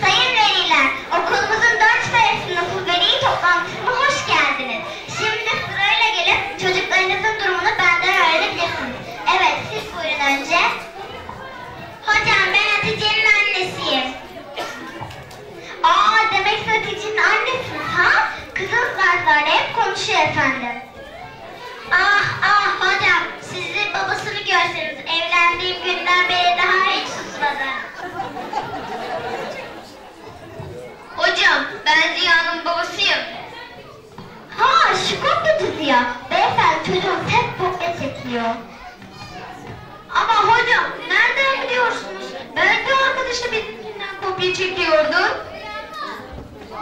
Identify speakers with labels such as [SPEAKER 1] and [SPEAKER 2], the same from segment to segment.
[SPEAKER 1] Sayın veliler, okulumuzun 4 B sınıfı veli toplantısına hoş geldiniz. Şimdi sırayla gelip çocuklarınızın durumunu benden öğrenebilirsiniz. Evet, siz buyurun önce. Hocam ben Hatice'nin annesiyim. Aa, demek siz Hatice'nin annesiniz ha? Kızınız Nazlar'la hep konuşuyor efendim. Ah ah hocam, sizi babasını görseniz evlendiğim günden beri daha hiç susmadı. Hocam ben Ziya'nın babasıyım. Ha şu kopyacı Ziya. Beyefendi çocuğun hep kopya çekiyor. Ama hocam nereden biliyorsunuz? Belki o arkadaşı bizimkinden kopya çekiyordu.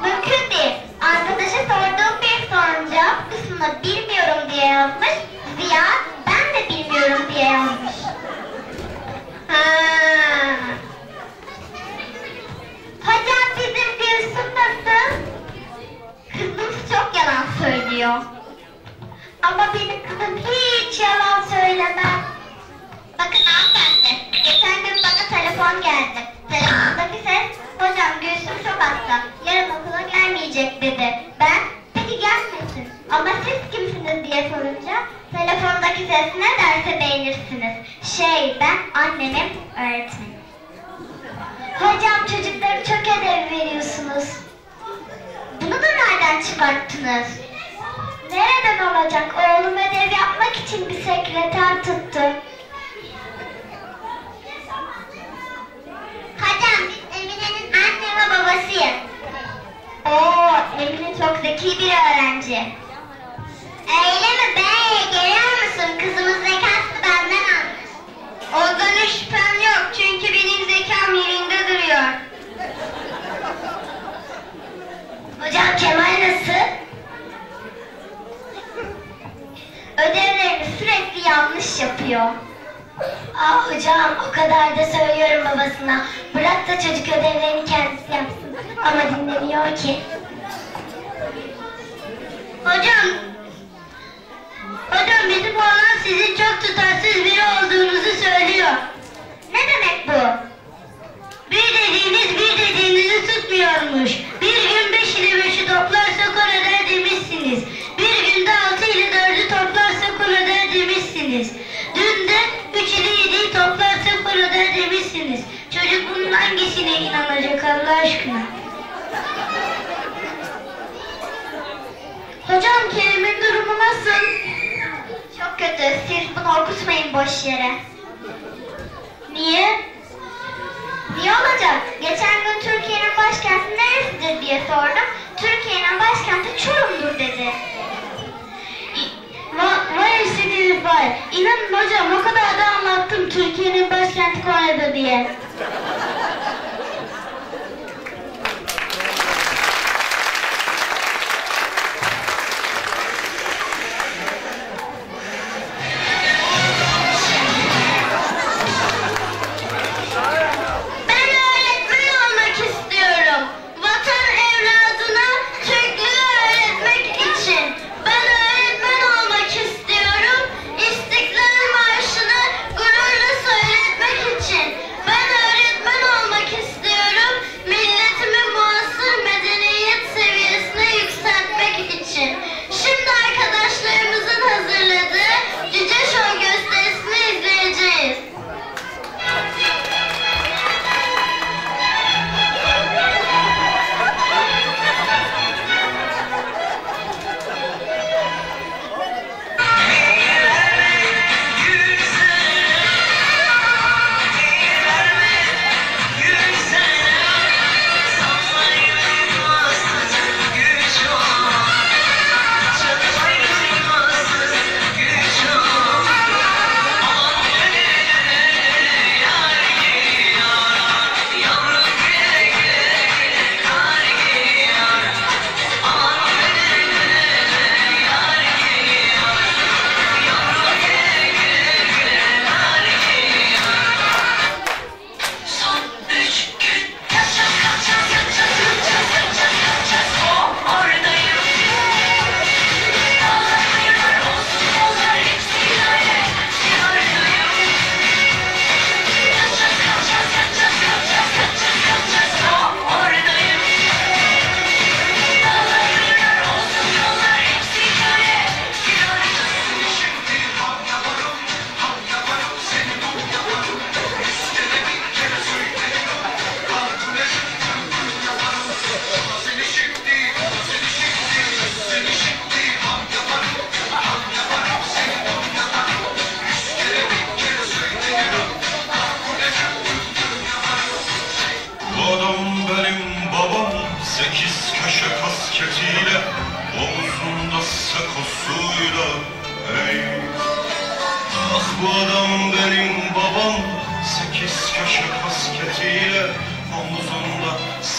[SPEAKER 1] Mümkün değil. Arkadaşa sorduğum bir sorunun cevap kısmına bilmiyorum diye yazmış. Ziya yanlış yapıyor. Aa hocam o kadar da söylüyorum babasına. Bırak da çocuk ödevlerini kendisi yapsın. Ama dinlemiyor ki. Hocam, hocam bizim oğlan sizin çok tutarsız biri olduğunuzu söylüyor. Ne demek bu? Bir dediğiniz bir dediğinizi tutmuyormuş. Bir gün beş ile beşi toplarsak orada ödemişsiniz. burada ödemişsiniz. Çocuk bunun hangisine inanacak Allah aşkına? Hocam Kerim'in durumu nasıl? Çok kötü. Siz bunu okutmayın boş yere. Niye? Niye olacak? Geçen gün Türkiye'nin başkenti neresidir diye sordum. Türkiye'nin başkenti Çorum'dur dedi var, var istediğiniz var. İnanın hocam o kadar da anlattım Türkiye'nin başkenti Konya'da diye.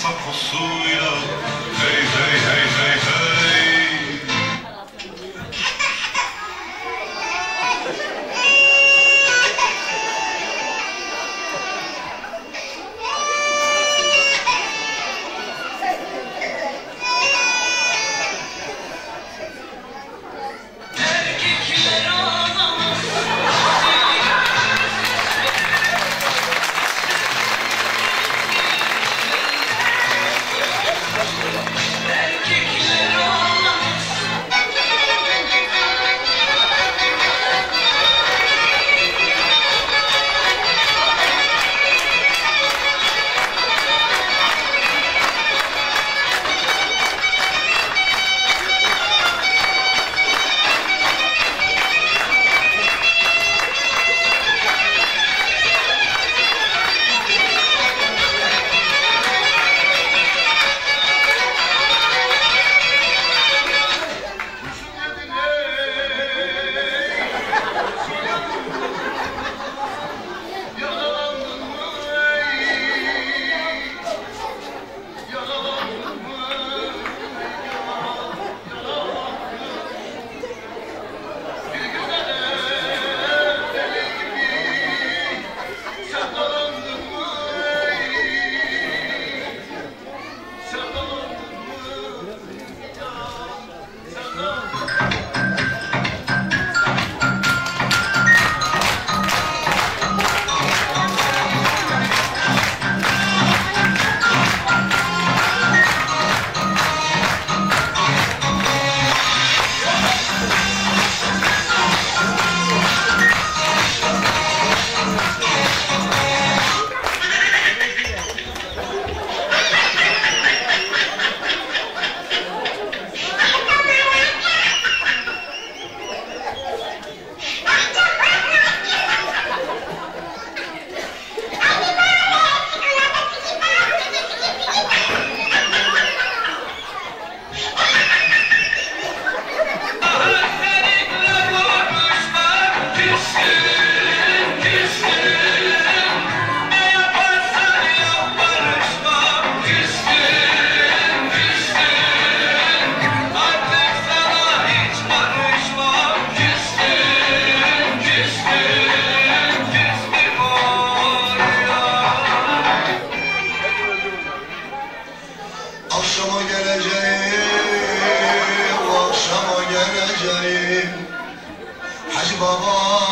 [SPEAKER 2] sapusuyla Hacı Baba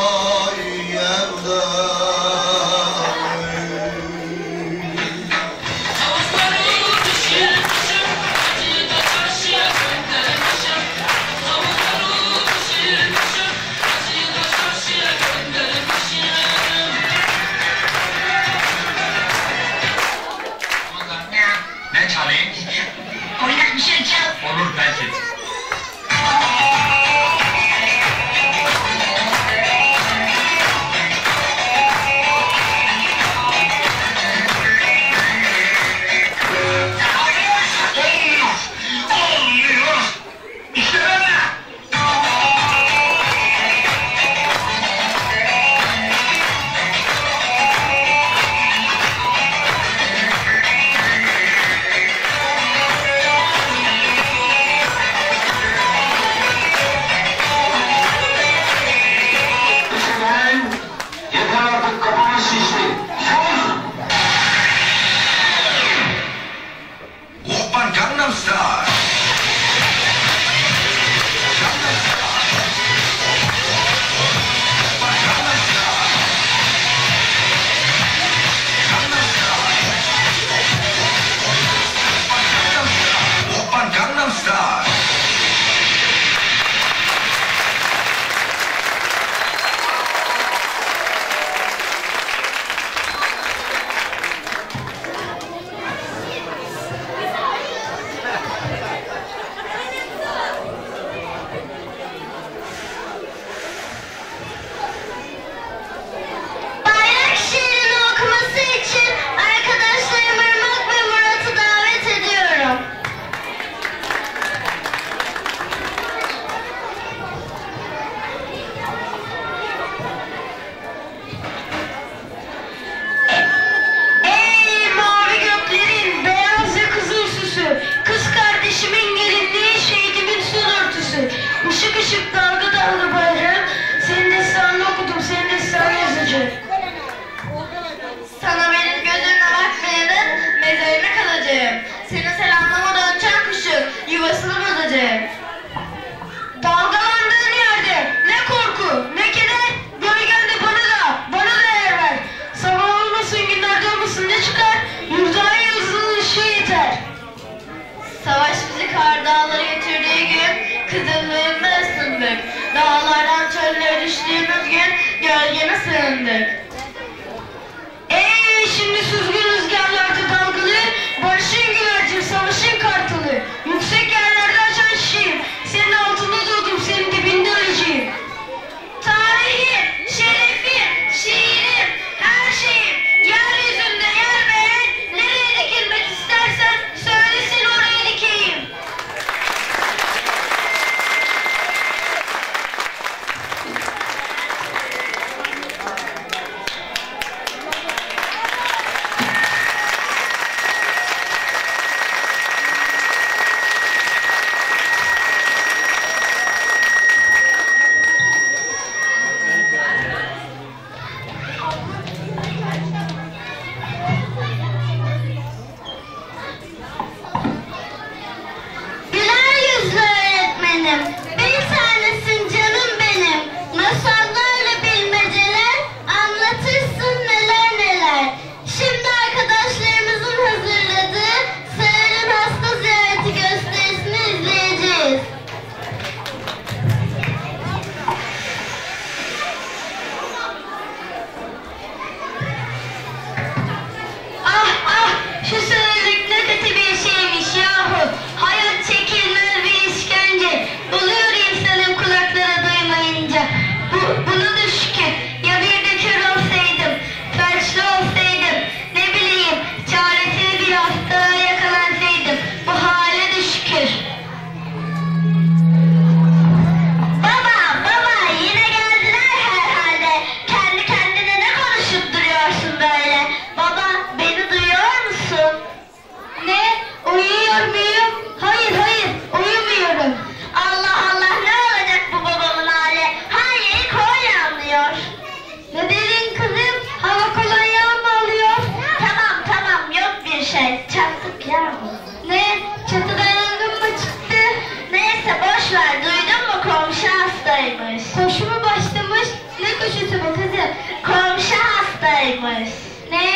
[SPEAKER 3] hastaymış. Ne?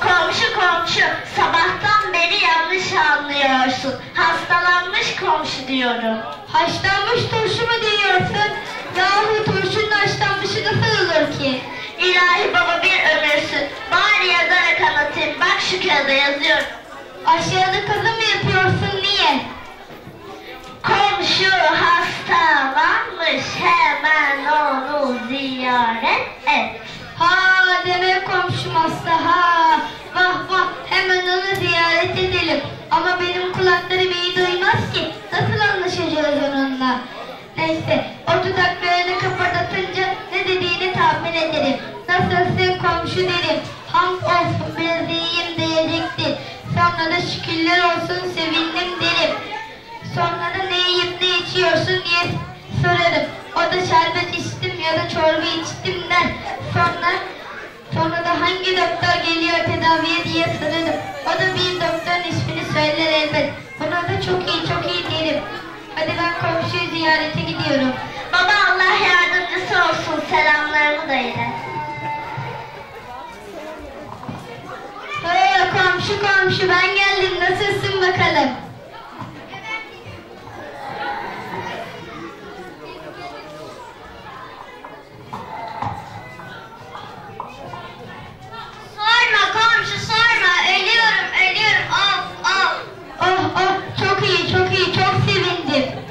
[SPEAKER 3] Komşu komşu. Sabahtan beri yanlış anlıyorsun. Hastalanmış komşu diyorum. Haşlanmış turşu mu diyorsun? Yahu turşunun haşlanmışı nasıl olur ki? İlahi baba bir ömürsün. Bari yazarak anlatayım. Bak şu kağıda yazıyorum. Aşağıda kazı mı yapıyorsun? Niye? Komşu hastalanmış hemen onu ziyaret et. Ha demek komşum hasta ha. Vah vah hemen onu ziyaret edelim. Ama benim kulaklarım iyi duymaz ki. Nasıl anlaşacağız onunla? Neyse o dudaklarını kıpırdatınca ne dediğini tahmin ederim. Nasılsın komşu derim. Hamd olsun biraz iyiyim diyecektir. Sonra da şükürler olsun sevindim derim. Sonra da ne yiyip ne içiyorsun diye sorarım. O da şerbet içtim ya da çorba içtim der. Sonra sonra da hangi doktor geliyor tedaviye diye sorarım. O da bir doktorun ismini söyler elbet. Buna da çok iyi çok iyi derim. Hadi ben komşuyu ziyarete gidiyorum. Baba Allah yardımcısı olsun. Selamlarımı da ilet. Hey komşu komşu ben geldim. Nasılsın bakalım? Ölüyorum. Of of. Oh oh çok iyi çok iyi çok sevindim.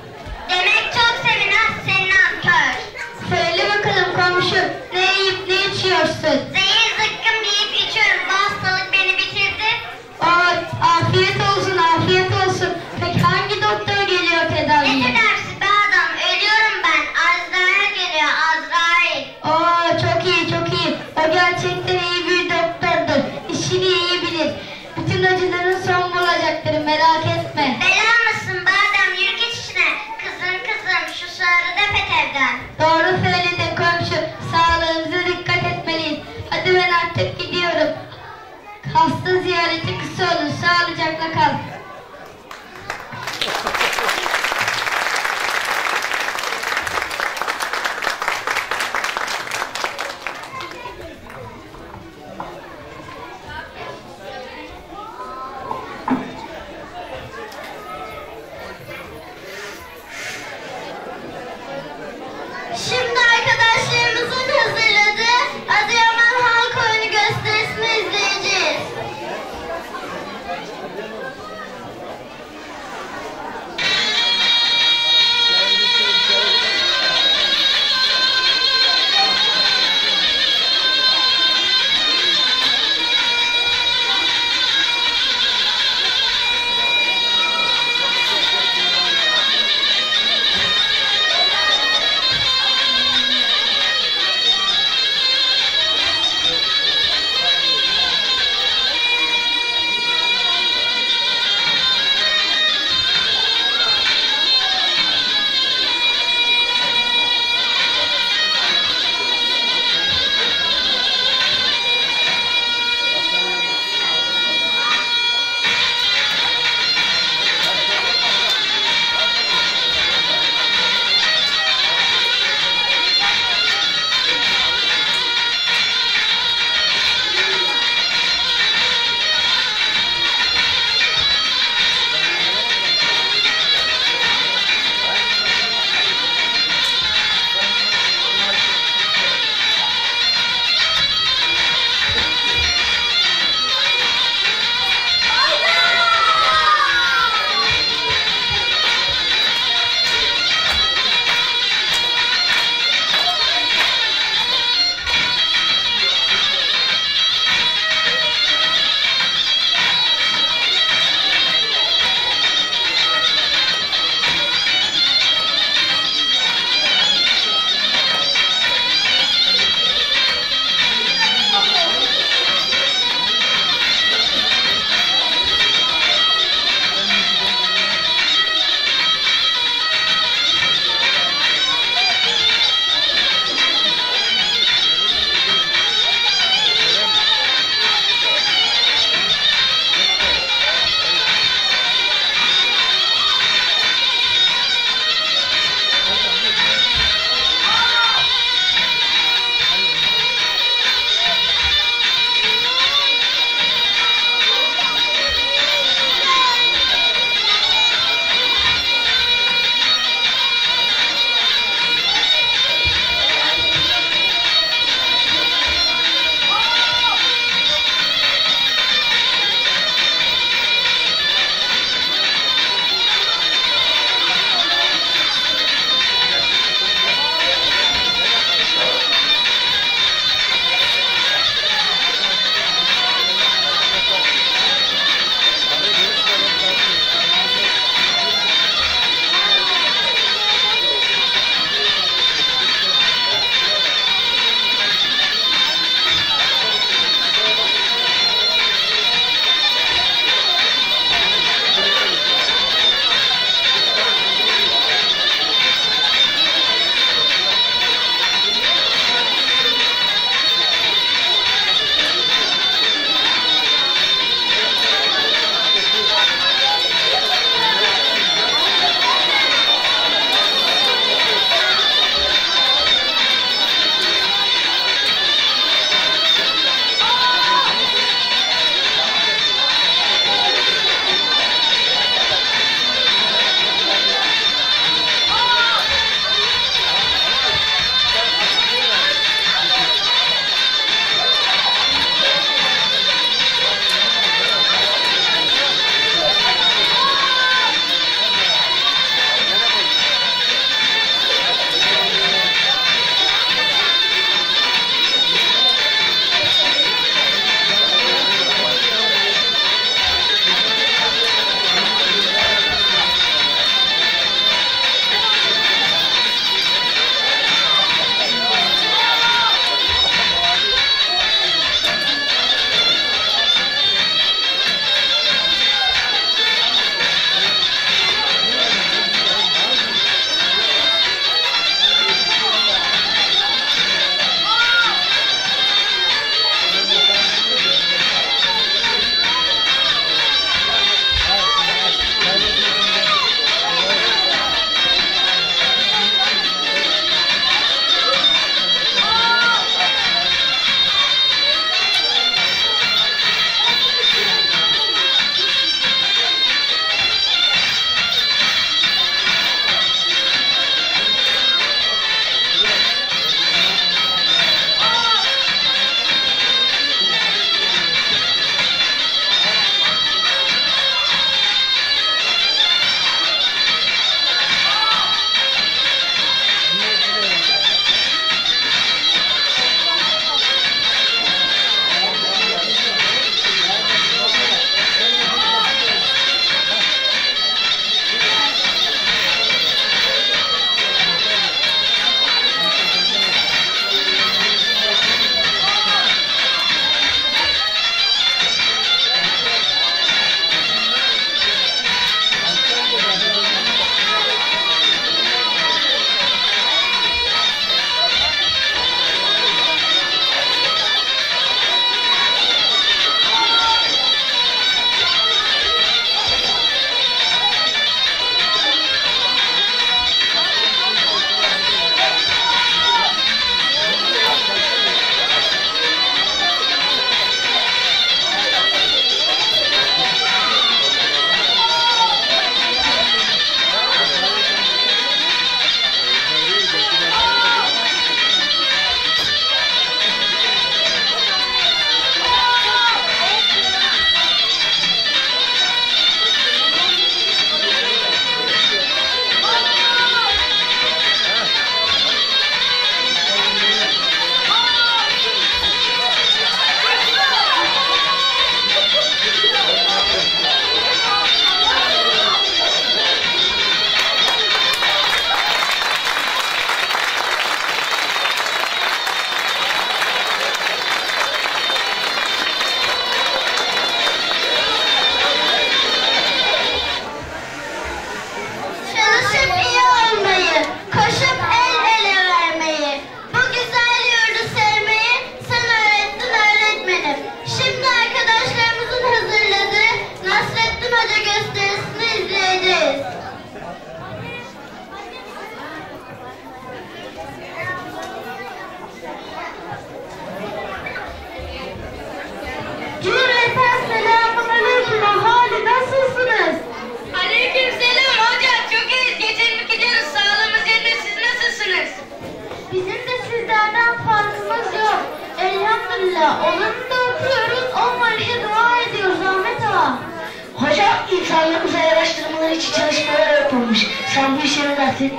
[SPEAKER 2] Hocam insanlık uzay araştırmaları için çalışmalar yapılmış. Sen bu işe ne dersin?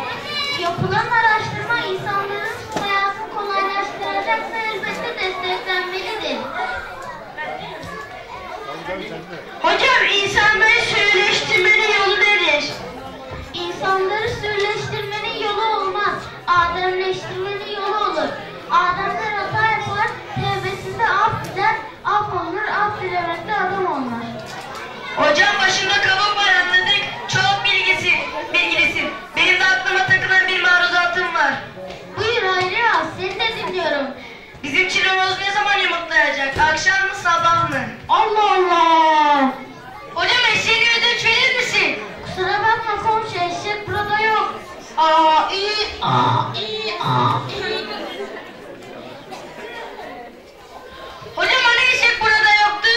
[SPEAKER 4] Yapılan araştırma insanların hayatını kolaylaştıracaksa elbette desteklenmelidir.
[SPEAKER 2] Hocam insanları sürüleştirmenin yolu nedir?
[SPEAKER 4] İnsanları sürüleştirmenin yolu olmaz. Ademleştirmenin yolu olur. Ademler hata yapar, tevbesinde af diler, af olur, af dilemekte adam olmaz.
[SPEAKER 2] Hocam başında kabuk var anladık. Çok bilgisi, bilgilisin. Benim de aklıma takılan bir maruzatım var.
[SPEAKER 4] Buyur Hayri Ağa, seni de dinliyorum.
[SPEAKER 2] Bizim çironoz ne zaman yumurtlayacak? Akşam mı sabah mı?
[SPEAKER 4] Allah Allah!
[SPEAKER 2] Hocam eşeğini ödünç verir misin?
[SPEAKER 4] Kusura bakma komşu, eşek burada yok.
[SPEAKER 2] Aa iyi, aa iyi, aa iyi. Hocam hani eşek burada yoktu?